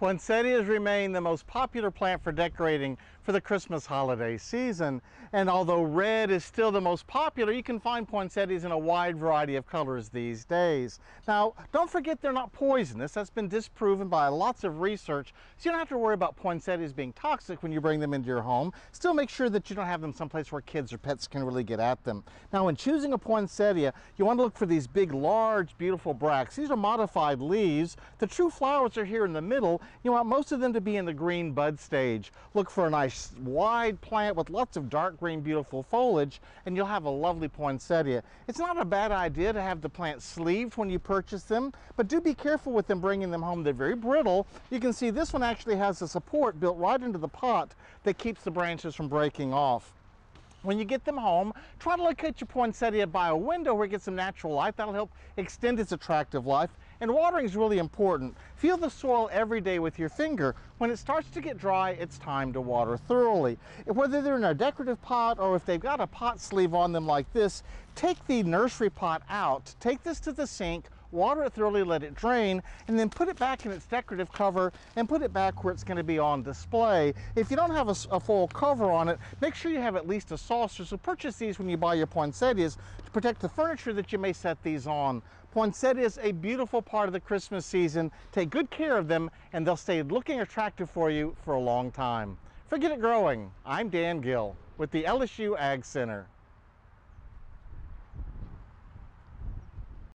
Poinsettias remain the most popular plant for decorating for the Christmas holiday season. And although red is still the most popular, you can find poinsettias in a wide variety of colors these days. Now, don't forget they're not poisonous. That's been disproven by lots of research. So you don't have to worry about poinsettias being toxic when you bring them into your home. Still make sure that you don't have them someplace where kids or pets can really get at them. Now, when choosing a poinsettia, you want to look for these big, large, beautiful bracts. These are modified leaves. The true flowers are here in the middle you want most of them to be in the green bud stage. Look for a nice wide plant with lots of dark green beautiful foliage and you'll have a lovely poinsettia. It's not a bad idea to have the plant sleeved when you purchase them, but do be careful with them bringing them home. They're very brittle. You can see this one actually has a support built right into the pot that keeps the branches from breaking off. When you get them home, try to locate your poinsettia by a window where it gets some natural light. That'll help extend its attractive life. And watering is really important. Feel the soil every day with your finger. When it starts to get dry, it's time to water thoroughly. Whether they're in a decorative pot or if they've got a pot sleeve on them like this, take the nursery pot out, take this to the sink, water it thoroughly, let it drain, and then put it back in its decorative cover and put it back where it's going to be on display. If you don't have a, a, full cover on it, make sure you have at least a saucer. So purchase these when you buy your poinsettias to protect the furniture that you may set these on. Poinsettias, a beautiful part of the Christmas season. Take good care of them and they'll stay looking attractive for you for a long time. For Get It Growing. I'm Dan Gill with the LSU AgCenter.